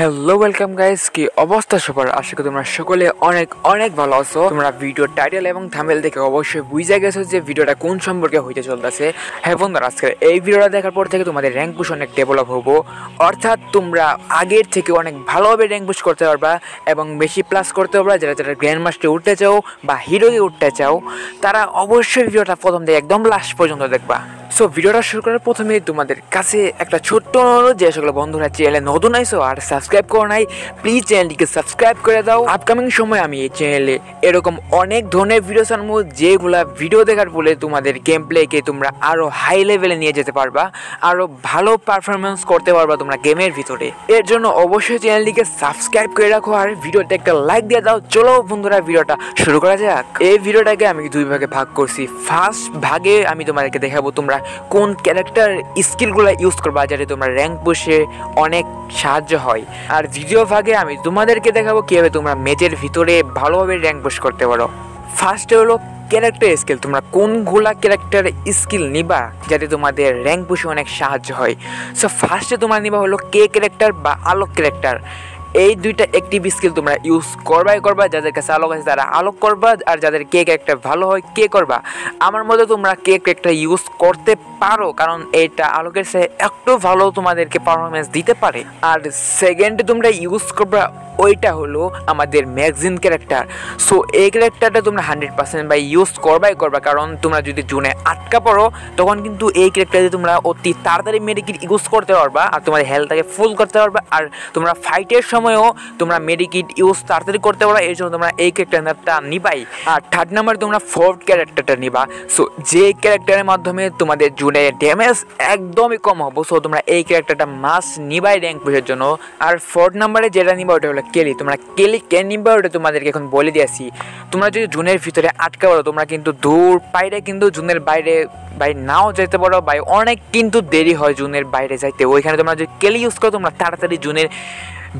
Hello welcome guys কি অবস্থা সবার? আশা করি তোমরা সকলে অনেক অনেক ভালো আছো। তোমরা ভিডিও টাইটেল এবং থামেল দেখে অবশ্যই বুঝে গেছো যে ভিডিওটা কোন সম্পর্কে হইতে চলতেছে। হ্যাঁ বন্ধুরা আজকে এই ভিডিওটা দেখার পর থেকে তোমাদের র্যাঙ্ক পুশ অনেক ডেভেলপ হব। অর্থাৎ তোমরা আগের থেকে অনেক ভালোভাবে র্যাঙ্ক পুশ করতে পারবা এবং বেশি প্লাস করতে পারবা যারা যারা গ্র্যান্ড মাস্টারে উঠতে চাও বা হিরোকে উঠতে চাও, তারা অবশ্যই ভিডিওটা প্রথম থেকে একদম লাস্ট পর্যন্ত দেখবা। সো ভিডিওটা শুরু করার প্রথমে তোমাদের কাছে একটা ছোট্ট অনুরোধ যে সকল বন্ধুরা চ্যানেলে নতুন আইসো আর সাবস্ক্রাইব করো নাই প্লিজ চ্যানেলটিকে সাবস্ক্রাইব করে দাও। আপকামিং সময় আমি এই চ্যানেলে এরকম অনেক ধরনের ভিডিও আনব, যেগুলা ভিডিও দেখার ফলে তোমাদের গেম প্লেকে তোমরা আরও হাই লেভেলে নিয়ে যেতে পারবা আরও ভালো পারফরমেন্স করতে পারবা তোমরা গেমের ভিতরে। এর জন্য অবশ্যই চ্যানেলটিকে সাবস্ক্রাইব করে রাখো আর ভিডিওতে একটা লাইক দিয়ে দাও। চলো বন্ধুরা, ভিডিওটা শুরু করা যাক। এই ভিডিওটাকে আমি দুই ভাগে ভাগ করছি। ফার্স্ট ভাগে আমি তোমাদেরকে দেখাবো তোমরা কোন ক্যারেক্টার স্কিলগুলো ইউজ করবা যাতে তোমরা র্যাঙ্ক বসে অনেক সাহায্য হয়। আর দ্বিতীয় ভাগে আমি তোমাদেরকে দেখাবো কীভাবে তোমরা ম্যাচের ভিতরে ভালোভাবে র্যাঙ্ক বস করতে পারো। ফার্স্টে হলো ক্যারেক্টার স্কিল তোমরা কোনগুলা ক্যারেক্টার স্কিল নিবা যাতে তোমাদের র্যাঙ্ক বসে অনেক সাহায্য হয়। সো ফার্স্টে তোমরা নিবা হলো কে ক্যারেক্টার বা আলোক ক্যারেক্টার এই দুইটা অ্যাক্টিভ স্কিল তোমরা ইউজ করবাই করবা যাদের কাছে আলোক আছে তারা আলোক করবা, আর যাদের কেক একটা ভালো হয় কে করবা। আমার মতে তোমরা কেক একটা ইউজ করতে পারো, কারণ এটা আলোকের সে একটু ভালো তোমাদেরকে পারফরমেন্স দিতে পারে। আর সেকেন্ড তোমরা ইউজ করবা ওইটা হলো আমাদের ম্যাগজিন ক্যারেক্টার সো এই ক্যারেক্টারটা তোমরা হান্ড্রেড পার্সেন্ট বা ইউজ করবাই করবা, কারণ তোমরা যদি জুনে আটকা পড়ো, তখন কিন্তু এই ক্যারেক্টারে তোমরা অতি তাড়াতাড়ি মেডিকেল ইউজ করতে পারবা, আর তোমাদের হেলথটাকে ফুল করতে পারবা, আর তোমরা ফাইটের সময়ও তোমরা মেডিকিট ইউজ তাড়াতাড়ি করতে পারো এই জন্য তোমরা এই ক্যারেক্টারটা নিবাই। আর থার্ড নাম্বারে তোমরা ফোর্থ ক্যারেক্টারটা নিবা। সো যে ক্যারেক্টারের মাধ্যমে তোমাদের জুনে ড্যামেজ একদমই কম হব সো তোমরা এই ক্যারেক্টারটা মাস নিবাই র্যাঙ্ক পুষের জন্য। আর ফোর্থ নাম্বারে যেটা নিবা, ওটা হলো কেলি তোমরা কেলি কে নিবা, ওটা তোমাদেরকে এখন বলে দিয়েছি তোমরা যদি জুনের ভিতরে আটকা পড়ো, তোমরা কিন্তু দূর বাইরে কিন্তু জুনের বাইরে বাই নাও যেতে পারো বাই অনেক কিন্তু দেরি হয় জুনের বাইরে যাইতে। ওইখানে তোমরা যদি কেলি ইউজ করো, তোমরা তাড়াতাড়ি জুনের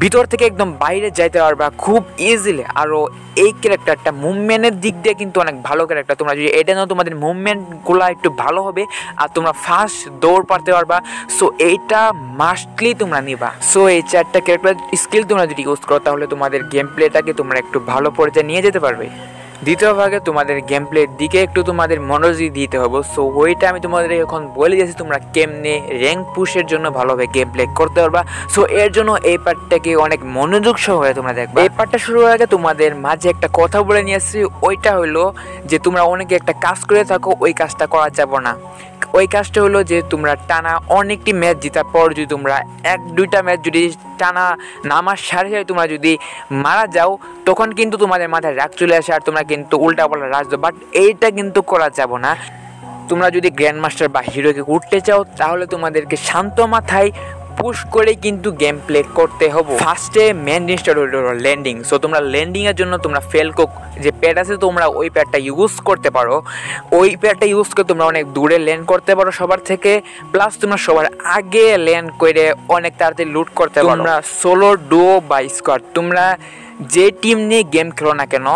ভিতর থেকে একদম বাইরে যাইতে পারবা খুব ইজিলি আরও এই ক্যারেক্টারটা মুভমেন্টের দিক দিয়ে কিন্তু অনেক ভালো ক্যারেক্টার তোমরা যদি এটা নাও, তোমাদের মুভমেন্টগুলো একটু ভালো হবে আর তোমরা ফার্স্ট দৌড় পারতে পারবা। সো এইটা মাস্টলি তোমরা নিবা। সো এই চারটা ক্যারেক্টার স্কিল তোমরা যদি ইউজ করো, তাহলে তোমাদের গেম প্লেটাকে তোমরা একটু ভালো পর্যায়ে নিয়ে যেতে পারবে। দ্বিতীয় ভাগে তোমাদের গেম প্লের দিকে একটু তোমাদের মনোযোগ দিতে হবে। সো ওইটা আমি তোমাদের এখন বলে দিয়েছি, তোমরা কেমনে র্যাঙ্ক পুশের জন্য ভালোভাবে গেম প্লে করতে পারবা। সো এর জন্য এই পার্টটাকে অনেক মনোযোগ সহ হয়ে তোমরা দেখবে। এই পার্টটা শুরু হওয়ার আগে তোমাদের মাঝে একটা কথা বলে নিয়ে আসছি। ওইটা হলো যে, তোমরা অনেকে একটা কাজ করে থাকো, ওই কাজটা করা যাবে না। ওই কাজটা হলো যে, তোমরা টানা অনেকটি ম্যাচ জেতার পর যদি তোমরা এক দুইটা ম্যাচ যদি টানা নামার সাথে সাথে তোমরা যদি মারা যাও, তখন কিন্তু তোমাদের মাথায় রাগ চলে আসে আর তোমরা কিন্তু উল্টা পাল্টা রাজ বাট এইটা কিন্তু করা যাব না। তোমরা যদি গ্র্যান্ড মাস্টার বা হিরোকে উঠতে চাও, তাহলে তোমাদেরকে শান্ত মাথায় পুশ করে কিন্তু গেম প্লে করতে হবে। ফার্স্টে মেন জিনিসটা হলো ল্যান্ডিং সো তোমরা ল্যান্ডিংয়ের জন্য তোমরা ফেল ফেলকো যে প্যাড আছে তোমরা ওই প্যাডটা ইউজ করতে পারো। ওই প্যাডটা ইউজ করে তোমরা অনেক দূরে ল্যান্ড করতে পারো সবার থেকে। প্লাস তোমরা সবার আগে ল্যান্ড করে অনেক তাড়াতাড়ি লুট করতে পারো। তোমরা সোলো ডো বা স্কোয়াড তোমরা যে টিম নিয়ে গেম খেলো না কেন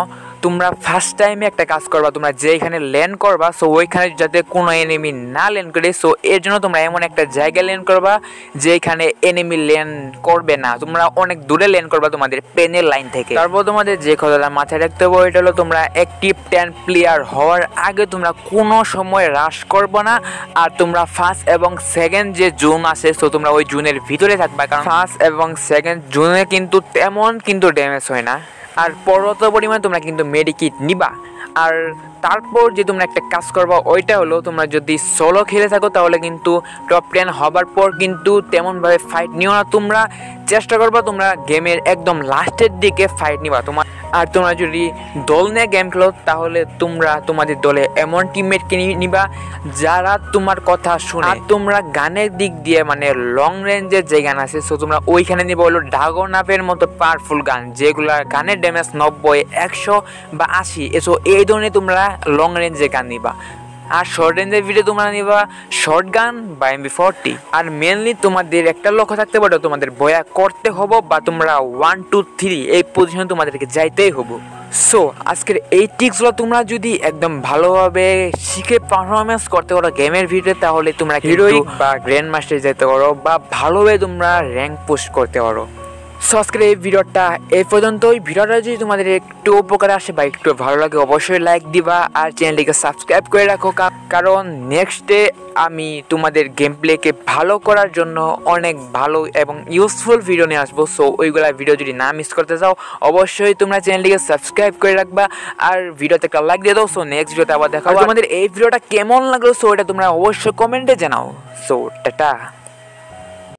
তোমরা ফার্স্ট টাইমে একটা কাজ করবা, তোমরা যেখানে ল্যান্ড করবা সো ওইখানে যাতে কোনো এনিমি না ল্যান্ড করে সো এর জন্য তোমরা এমন একটা জায়গায় ল্যান্ড করবা যেখানে এনিমি ল্যান্ড করবে না। তোমরা অনেক দূরে ল্যান্ড করবা তোমাদের প্লেনের লাইন থেকে। তারপর তোমাদের যে কথাটা মাথায় রাখতে হবে, ওইটা হলো তোমরা অ্যাক্টিভ টেন প্লেয়ার হওয়ার আগে তোমরা কোনো সময় হ্রাস করব না, আর তোমরা ফার্স্ট এবং সেকেন্ড যে জুন আছে সো তোমরা ওই জুনের ভিতরে থাকবা, কারণ ফার্স্ট এবং সেকেন্ড জুনে কিন্তু তেমন কিন্তু ড্যামেজ হয় না। আর পর্যাপ্ত পরিমাণে তোমরা কিন্তু মেডিকিট নিবা। আর তারপর যে তোমরা একটা কাজ করবা, ওইটা হলো তোমরা যদি সোলো খেলে থাকো, তাহলে কিন্তু টপ টেন হবার পর কিন্তু তেমনভাবে ফাইট নিও না। তোমরা চেষ্টা করবা তোমরা গেমের একদম লাস্টের দিকে ফাইট নিবা। তোমার আর তোমরা যদি দল নিয়ে গেম খেলো, তাহলে তোমরা তোমাদের দলে এমন টিমমেটকে নিবা, যারা তোমার কথা শুনে। আর তোমরা গানের দিক দিয়ে মানে লং রেঞ্জের যে গান আছে সো তোমরা ওইখানে নিবা হলো ড্রাগন আপের মতো পাওয়ারফুল গান, যেগুলো গানের ড্যামেজ নব্বই, একশো বা আশি এসো এই ধরনের তোমরা লং রেঞ্জে গান নিবা। আর শর্ট রেঞ্জের ভিডিও তোমরা নিবা শর্ট গান বা এমবি ফোরটি আর মেনলি তোমাদের একটা লক্ষ্য থাকতে পারে তোমাদের বয়া করতে হব বা তোমরা ওয়ান টু থ্রি এই পজিশনে তোমাদেরকে যাইতেই হব। সো আজকের এই টিপসগুলো তোমরা যদি একদম ভালোভাবে শিখে পারফরমেন্স করতে পারো গেমের ভিডিও তাহলে তোমরা হিরোইক বা গ্র্যান্ড মাস্টার যেতে পারো বা ভালোভাবে তোমরা র্যাঙ্ক পোস্ট করতে পারো। সো আজকের এই ভিডিওটা এই পর্যন্তই। ভিডিওটা যদি তোমাদের একটু উপকার আসে বা একটু ভালো লাগে অবশ্যই লাইক দিবা আর চ্যানেলটিকে সাবস্ক্রাইব করে রাখো। কারণ নেক্সট ডে আমি তোমাদের গেম প্লেকে ভালো করার জন্য অনেক ভালো এবং ইউজফুল ভিডিও নিয়ে আসব। সো ওইগুলা ভিডিও যদি না মিস করতে চাও অবশ্যই তোমরা চ্যানেলটিকে সাবস্ক্রাইব করে রাখবা আর ভিডিওতে একটা লাইক দিয়ে দাও। সো নেক্সট ভিডিওতে আবার দেখা হবে। তোমাদের এই ভিডিওটা কেমন লাগল সো এটা তোমরা অবশ্যই কমেন্টে জানাও। So tata.